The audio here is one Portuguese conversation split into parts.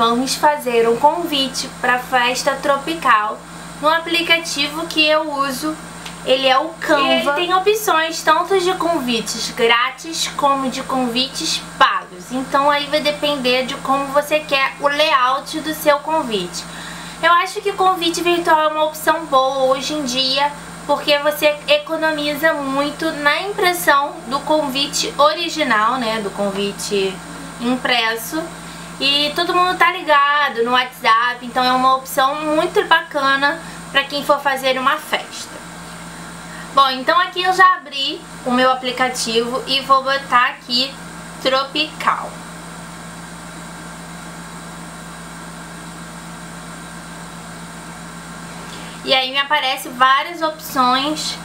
vamos fazer um convite para festa tropical no aplicativo que eu uso. Ele é o Canva. E ele tem opções tanto de convites grátis como de convites pagos. Então aí vai depender de como você quer o layout do seu convite. Eu acho que convite virtual é uma opção boa hoje em dia porque você economiza muito na impressão do convite original, né, do convite impresso. E todo mundo tá ligado no WhatsApp, então é uma opção muito bacana para quem for fazer uma festa. Bom, então aqui eu já abri o meu aplicativo e vou botar aqui Tropical. E aí me aparece várias opções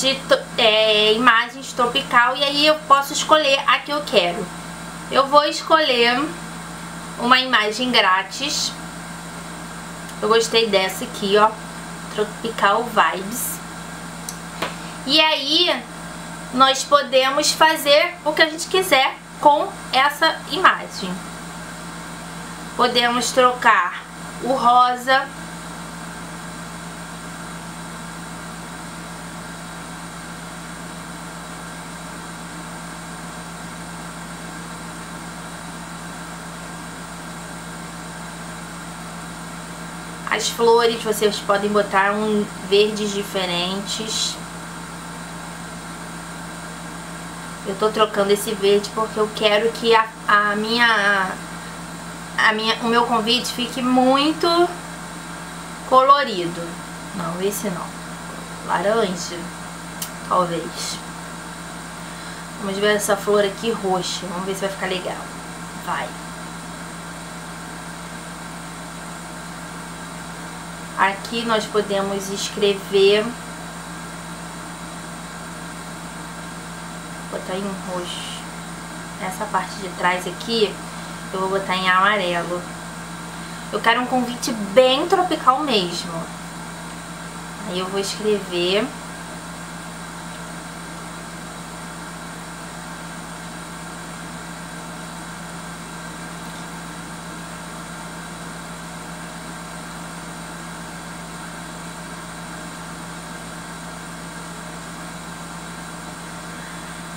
de é, imagens tropical e aí eu posso escolher a que eu quero. Eu vou escolher uma imagem grátis. Eu gostei dessa aqui, ó. Tropical Vibes. E aí nós podemos fazer o que a gente quiser com essa imagem. Podemos trocar o rosa As flores vocês podem botar um verdes diferentes. Eu tô trocando esse verde porque eu quero que a, a minha a minha o meu convite fique muito colorido. Não, esse não. Laranja, talvez. Vamos ver essa flor aqui roxa. Vamos ver se vai ficar legal. Vai. Aqui nós podemos escrever botar em roxo. Essa parte de trás aqui eu vou botar em amarelo. Eu quero um convite bem tropical mesmo. Aí eu vou escrever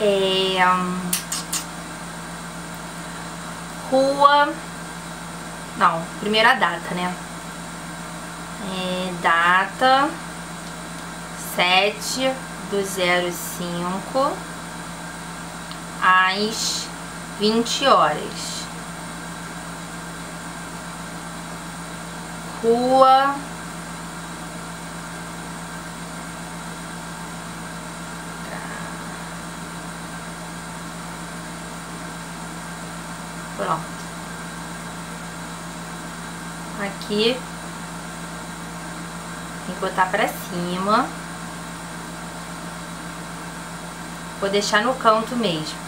é, rua, não, primeira data, né? É, data 7 do 05 às 20 horas. Rua Pronto. Aqui. Tem que botar pra cima. Vou deixar no canto mesmo.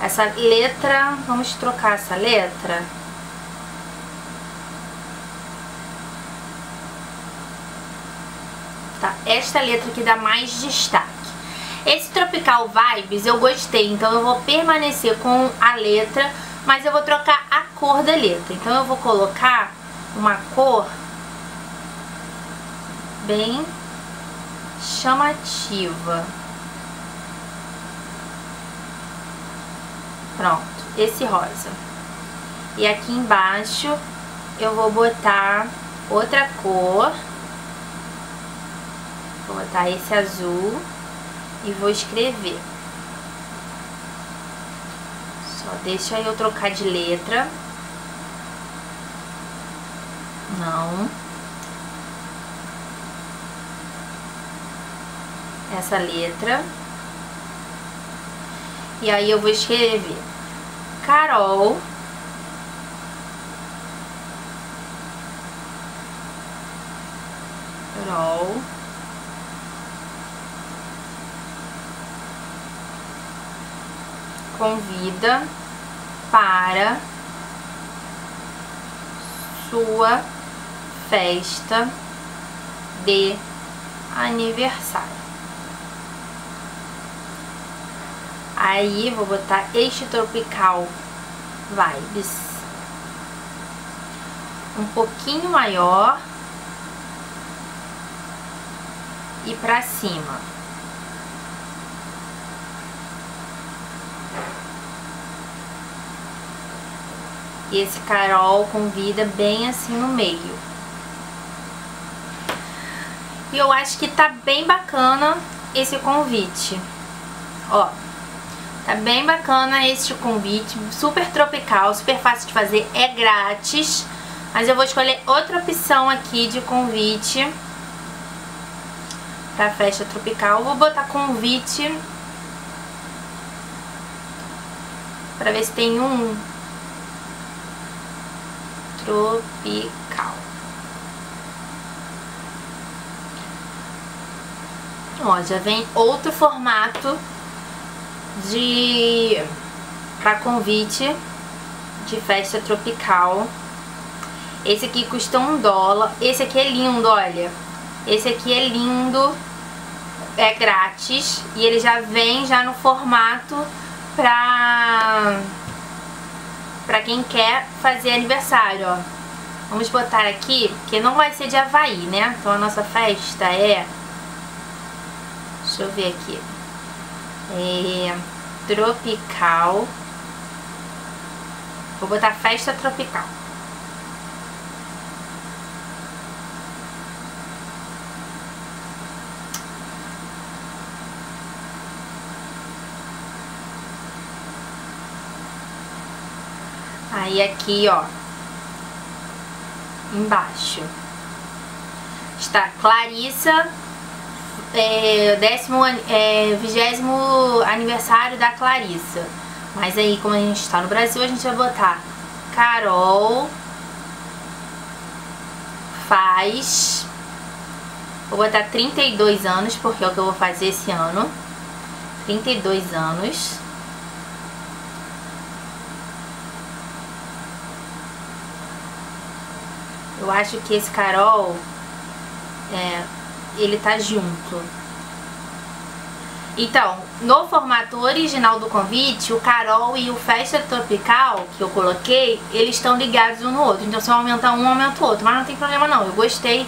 Essa letra, vamos trocar essa letra. Tá, esta letra que dá mais destaque. Esse Tropical Vibes eu gostei, então eu vou permanecer com a letra mas eu vou trocar a cor da letra. Então eu vou colocar uma cor bem chamativa. Pronto, esse rosa. E aqui embaixo eu vou botar outra cor. Vou botar esse azul e vou escrever. Só deixa eu trocar de letra. Não. Essa letra. E aí eu vou escrever Carol. Carol. Convida para sua festa de aniversário. Aí vou botar este tropical vibes. um pouquinho maior e pra cima. E esse carol com vida bem assim no meio. E eu acho que tá bem bacana esse convite. Ó, tá bem bacana este convite, super tropical, super fácil de fazer, é grátis. Mas eu vou escolher outra opção aqui de convite pra festa tropical. Vou botar convite pra ver se tem um tropical. Ó, já vem outro formato de para convite de festa tropical. Esse aqui custa um dólar. Esse aqui é lindo, olha. Esse aqui é lindo. É grátis. E ele já vem já no formato pra... Pra quem quer fazer aniversário, ó. Vamos botar aqui, porque não vai ser de Havaí, né? Então a nossa festa é Deixa eu ver aqui. É, tropical. Vou botar festa tropical. Aí aqui, ó, embaixo, está Clarissa é, décimo, é, vigésimo aniversário da Clarissa. Mas aí, como a gente está no Brasil, a gente vai botar Carol faz... Vou botar 32 anos, porque é o que eu vou fazer esse ano. 32 anos. Eu acho que esse Carol... É, ele tá junto. Então, no formato original do convite, o Carol e o Festa Tropical, que eu coloquei, eles estão ligados um no outro. Então, se eu aumentar um, aumenta o outro. Mas não tem problema não, eu gostei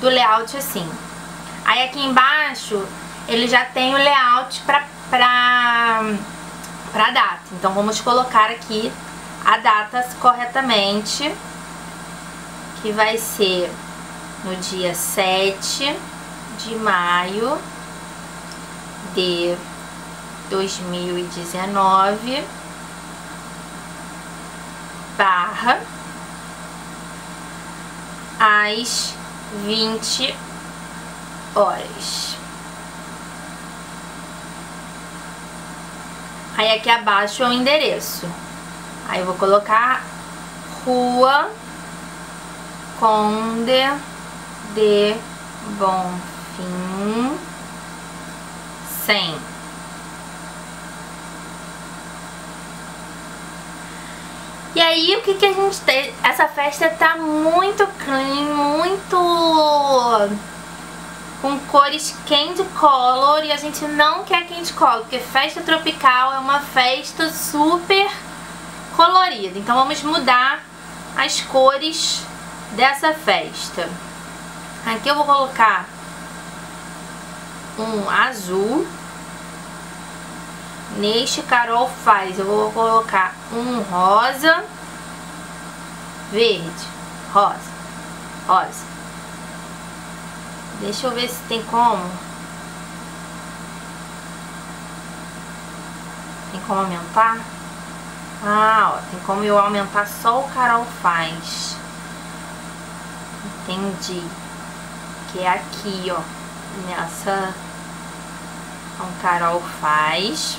do layout assim. Aí aqui embaixo, ele já tem o layout pra, pra, pra data. Então, vamos colocar aqui a data corretamente, que vai ser no dia 7 de maio de 2019 barra às 20 horas. Aí aqui abaixo é o endereço. Aí eu vou colocar Rua Conde de Bonfim fim, cem. E aí, o que que a gente tem? Essa festa tá muito clean, muito com cores candy color e a gente não quer candy color, porque festa tropical é uma festa super colorida. Então vamos mudar as cores dessa festa. Aqui eu vou colocar um azul. Neste Carol faz, eu vou colocar um rosa, verde, rosa, rosa. Deixa eu ver se tem como. Tem como aumentar? Ah, ó, tem como eu aumentar só o Carol faz. Entendi. Que é aqui, ó. Nessa então, Carol faz.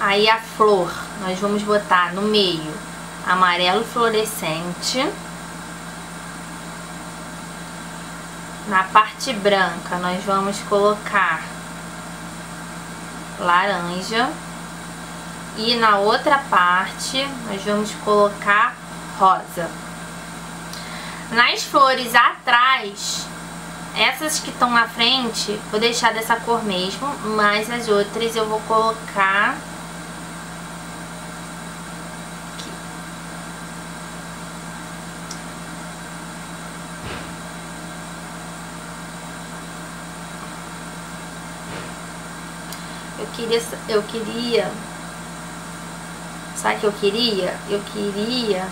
Aí a flor, nós vamos botar no meio amarelo fluorescente. Na parte branca, nós vamos colocar laranja. E na outra parte, nós vamos colocar rosa. Nas flores atrás, essas que estão na frente, vou deixar dessa cor mesmo, mas as outras eu vou colocar... Eu queria, eu queria Sabe o que eu queria? Eu queria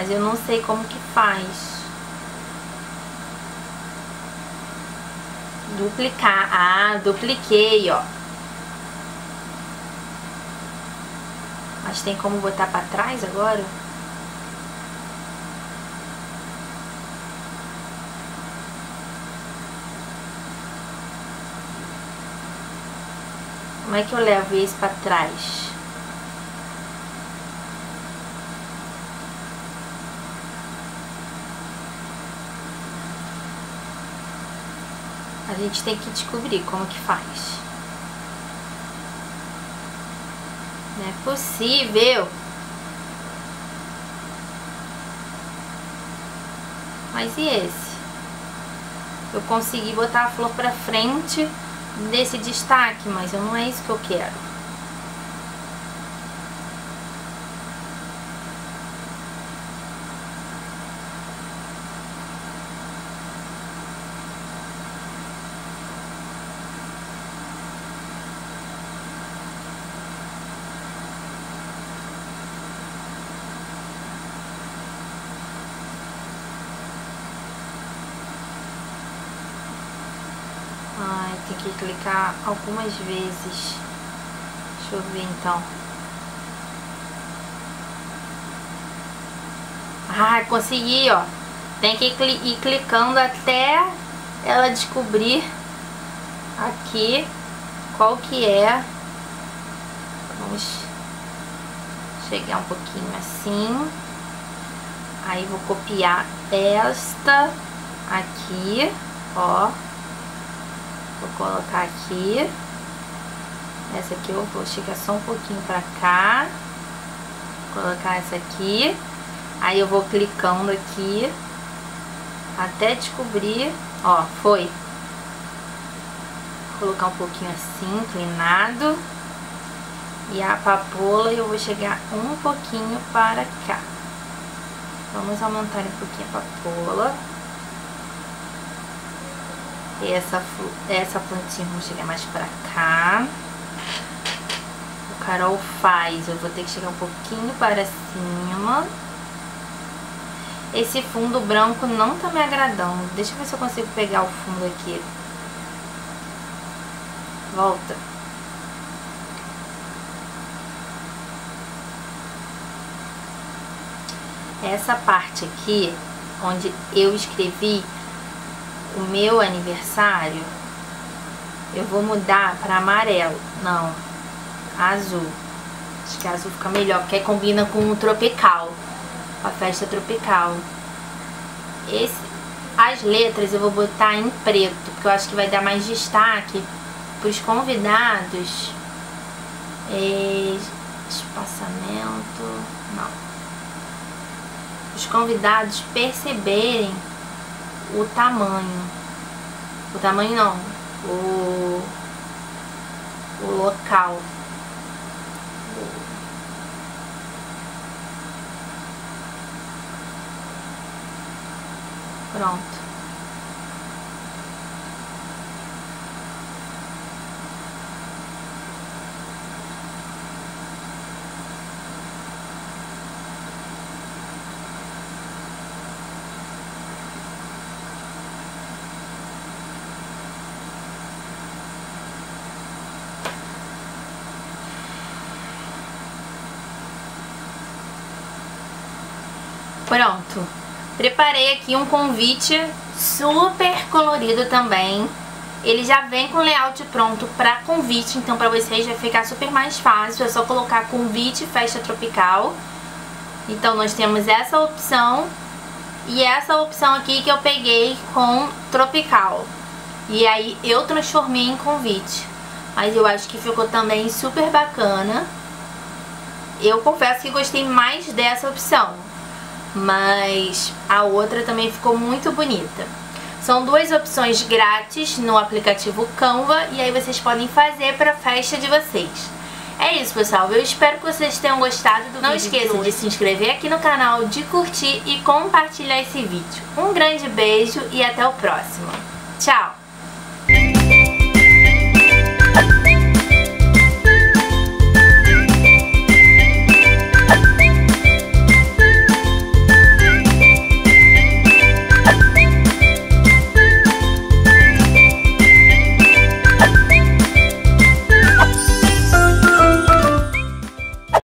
mas eu não sei como que faz. Duplicar. Ah, dupliquei, ó. Mas tem como botar pra trás agora? Como é que eu levo esse pra trás? A gente tem que descobrir como que faz. Não é possível. Mas e esse? Eu consegui botar a flor pra frente desse destaque, mas não é isso que eu quero. Ai, tem que clicar algumas vezes. Deixa eu ver então. Ah, consegui, ó. Tem que ir clicando até ela descobrir aqui qual que é. Vamos chegar um pouquinho assim. Aí vou copiar esta aqui, ó. Vou colocar aqui. Essa aqui eu vou chegar só um pouquinho pra cá. Vou colocar essa aqui. Aí eu vou clicando aqui. Até descobrir. Ó, foi. Vou colocar um pouquinho assim, inclinado. E a papoula eu vou chegar um pouquinho para cá. Vamos aumentar um pouquinho a papoula. Essa, essa plantinha vamos chegar mais pra cá. O Carol faz, eu vou ter que chegar um pouquinho para cima. Esse fundo branco não tá me agradando. Deixa eu ver se eu consigo pegar o fundo aqui. Volta. Essa parte aqui, onde eu escrevi o meu aniversário, eu vou mudar para amarelo. Não, azul. Acho que azul fica melhor, porque combina com o tropical. A festa tropical. Esse, as letras eu vou botar em preto, porque eu acho que vai dar mais destaque para os convidados. É, espaçamento. Não. Os convidados perceberem o tamanho. O tamanho não, o, o local. Pronto. Pronto. Preparei aqui um convite super colorido também. Ele já vem com layout pronto para convite, então para vocês vai ficar super mais fácil. É só colocar convite festa tropical. Então nós temos essa opção e essa opção aqui que eu peguei com tropical. E aí eu transformei em convite. Mas eu acho que ficou também super bacana. Eu confesso que gostei mais dessa opção mas a outra também ficou muito bonita. São duas opções grátis no aplicativo Canva e aí vocês podem fazer para a festa de vocês. É isso, pessoal. Eu espero que vocês tenham gostado do Não vídeo. Não esqueçam de se inscrever aqui no canal, de curtir e compartilhar esse vídeo. Um grande beijo e até o próximo. Tchau!